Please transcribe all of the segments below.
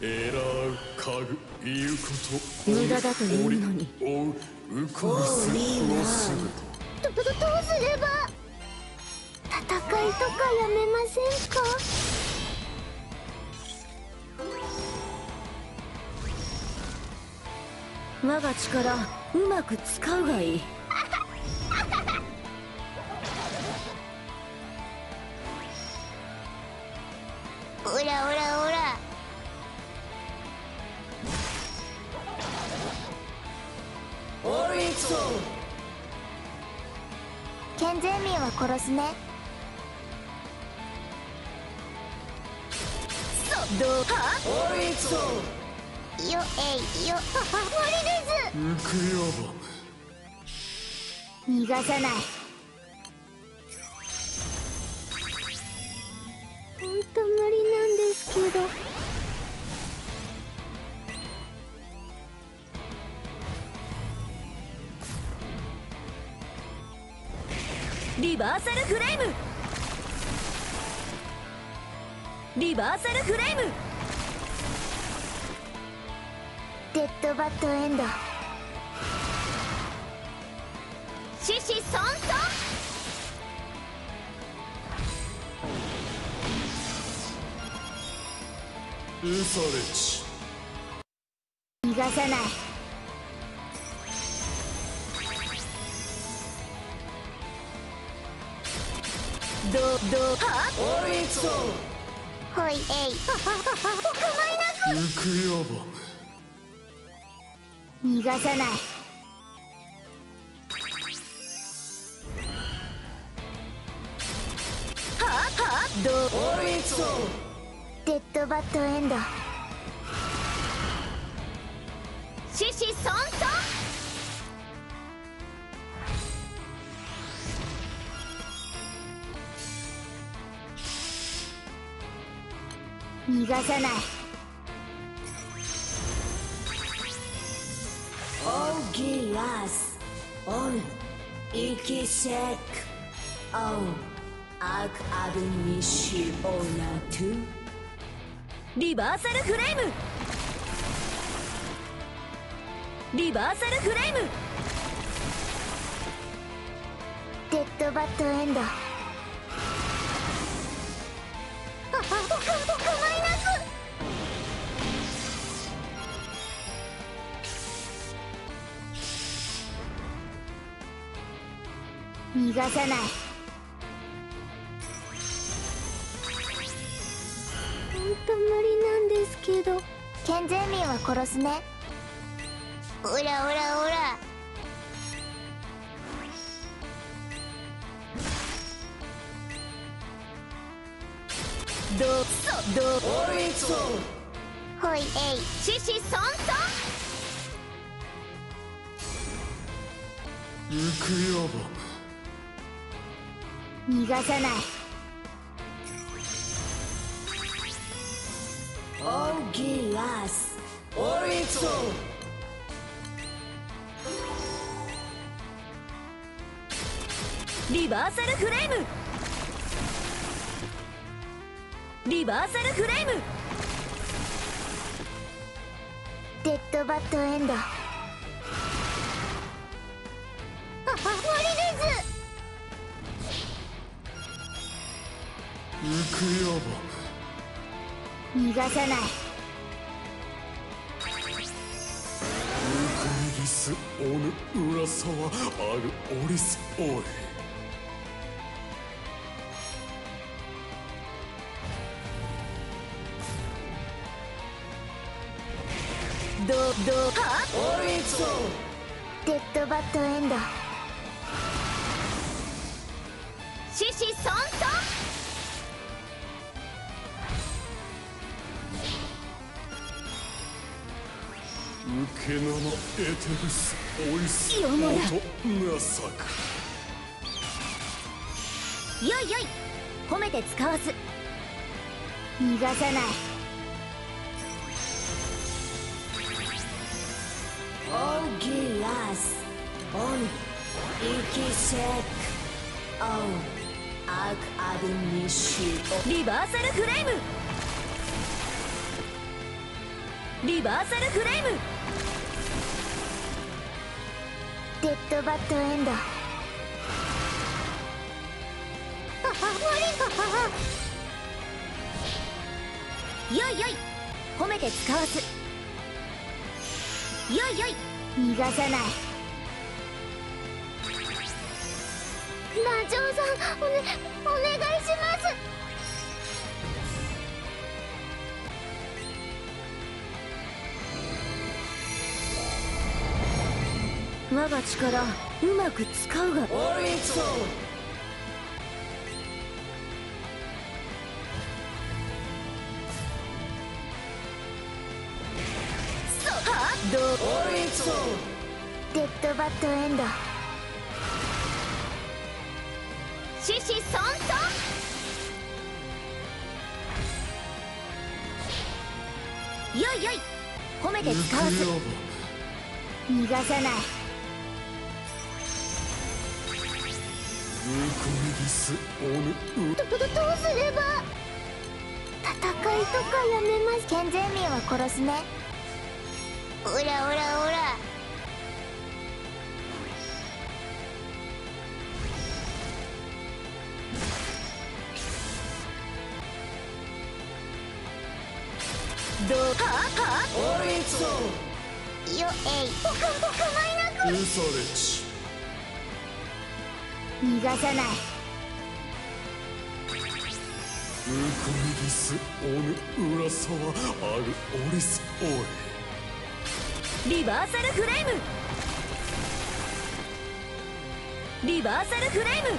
エラー家具言うこと無駄だというのにおうウコリスのすどどどどうすれば戦いとかやめませんか？我が力うまく使うがいい。オラオラ健全民は殺すね。どうはよえいよ。無理です逃がさない。ほんと無理なんですけどバーサルフレーム。リバーサルフレーム。デッドバッドエンド。獅子孫孫ウサレチ逃がさないどどはほいえい。お構いなウクヤバく。逃がさない。は？は？どデッドバッドエンド。獅子孫孫逃がさない。オギラスオンイキセクオンアクアブニシオナトゥリバーサルフレームリバーサルフレームデッドバッドエンド逃がさない。ほんと無理なんですけど。健全民は殺すね。オラオラオラ。どそどほいえい。獅子孫ウクヤバ孫逃がさない。オギラスリバーサルフレームリバーサルフレームデッドバッドエンドですウクヤバ逃がさない。ウクリスオヌウラサワアルオリスオイどどは。デッドバッドエンドウケナマエテルスオイスよもや。オトナサクよいよい。褒めて使わず。逃がさない。オギラス。オンイキセクオンアクアブニシオリバーサルフレームリバーサルフレーム。デッドバッドエンド。ああよいよい。褒めて使わず。よいよい。逃がさない。ラジオさんお,、ね、お願いします我が力うまく使うが。どう？デッドバッドエンド。獅子孫孫よいよい。褒めて使わず。逃がさないどどどうすれば。戦いとかやめます。健全民は殺すね。オラオラオラ。どう？ははよえい。ポカポカマイナウサレチ逃がさない。ウコミギスオヌウラサワアルオリスオイ。リバーサルフレーム。リバーサルフレーム。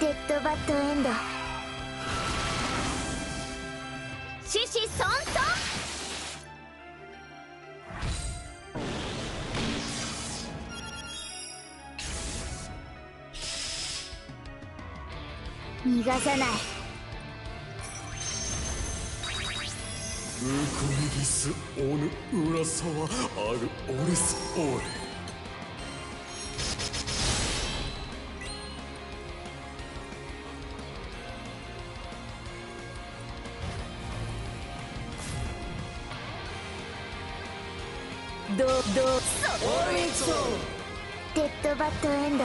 デッドバッドエンド。獅子孫孫逃がさない。ウコミギスオヌウラサワアルオリスオイ。どうどう。デッドバッドエンド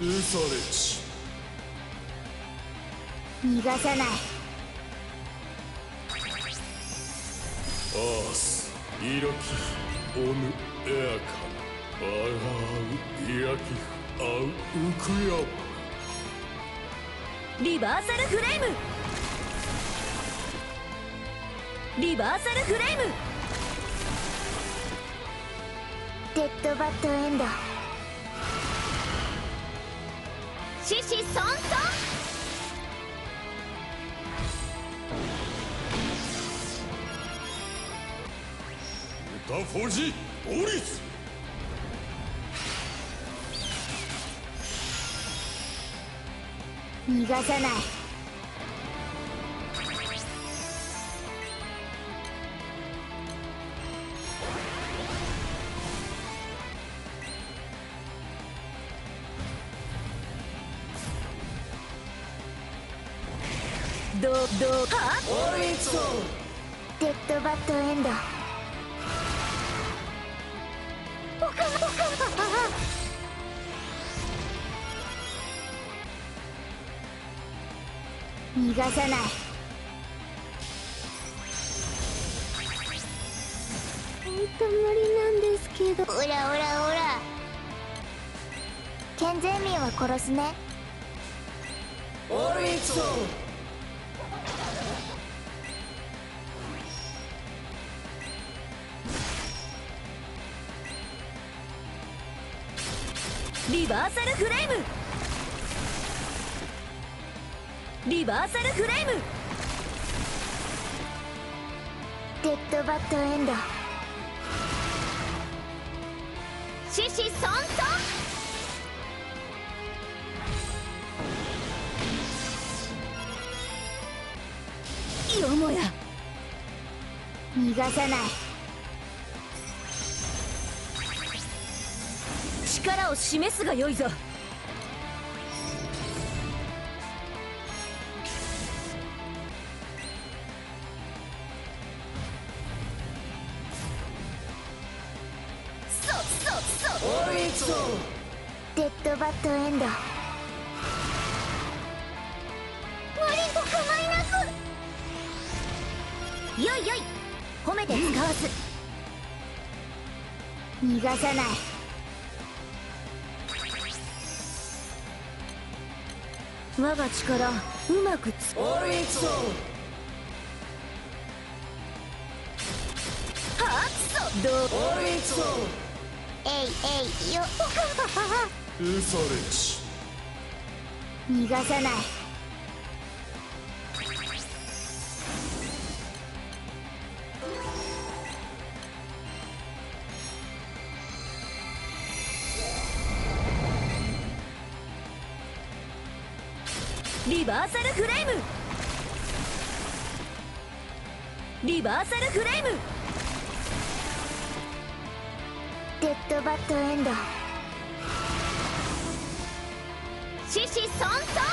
ウサレチ逃がさない。アースイラキフオヌエアカナアガウイラキフアウウクヤリバーサルフレーム。リバーサルフレーム。デッドバッドエンド獅子孫孫フォジオリス逃がさないッドエンド。おかおか逃がさない。ほんと無理なんですけど。オラオラオラ健全民は殺すね。リバーサルフレーム。リバーサルフレーム。デッドバッドエンド。獅子孫孫よもや。逃がさない力を示すがよいぞ。デッドバッドエンド割と構いなく。よいよい。褒めて使わす、逃がさない我が力うまくつはっそどう。えいえいよエサレチ逃がさないリバーサルフレーム。リバーサルフレーム。デッドバッドエンド獅子孫孫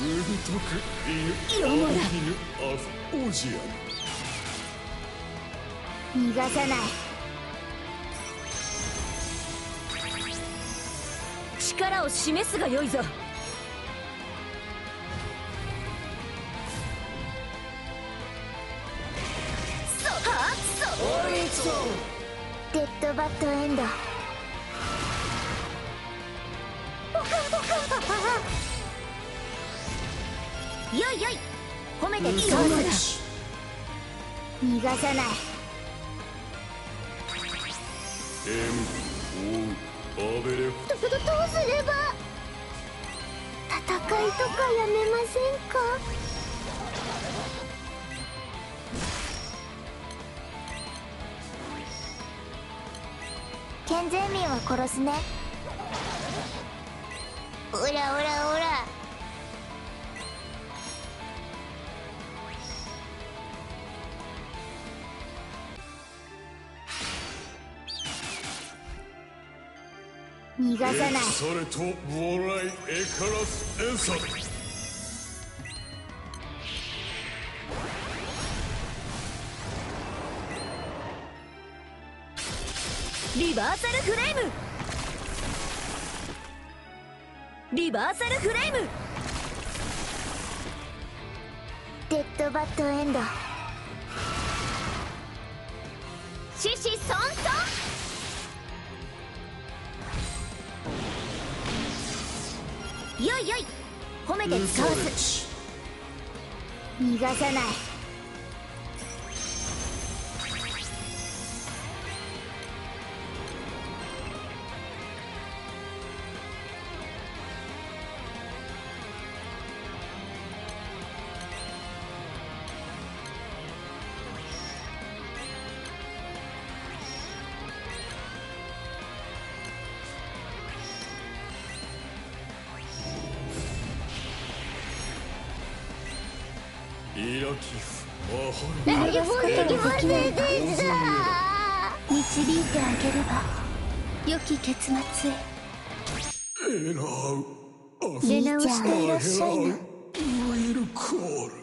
ウルトクイヌアよもだオギヌアフオジア逃がさない力を示すがよいぞ。デッドバッドエンド。よいよい。褒めて使わす逃がさないどどどうすれば？戦いとかやめませんか？健全民は殺すね。おらおらおら逃がさない。エクサレトウォライエカラスエサリバーサルフレーム。リバーサルフレーム。デッドバッドエンド。獅子孫孫よいよい。褒めて使わすレチ逃がさないイラキフアハ逃がすことができないか導いてあげれば良き結末へ出直していらっしゃいな。ウイルコール